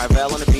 Carvel on the beat.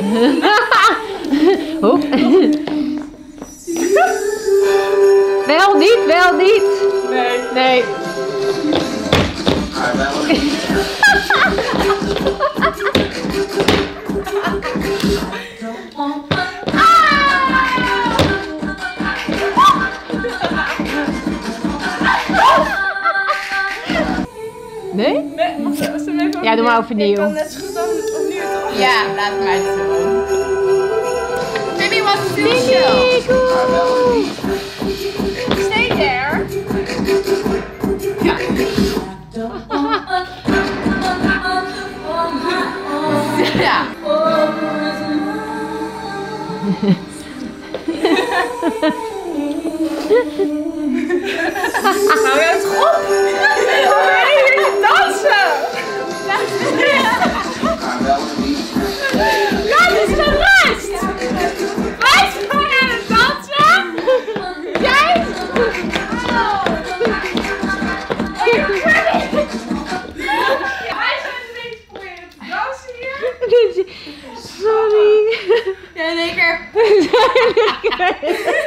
Hop. Wel niet, wel niet. Nee. Nee. Nee? Nee, ze, ze even Ja, doe maar overnieuw. Ik kan net zo goed Yeah, that's my tune. it was too chill. Sorry. Jeg drikker.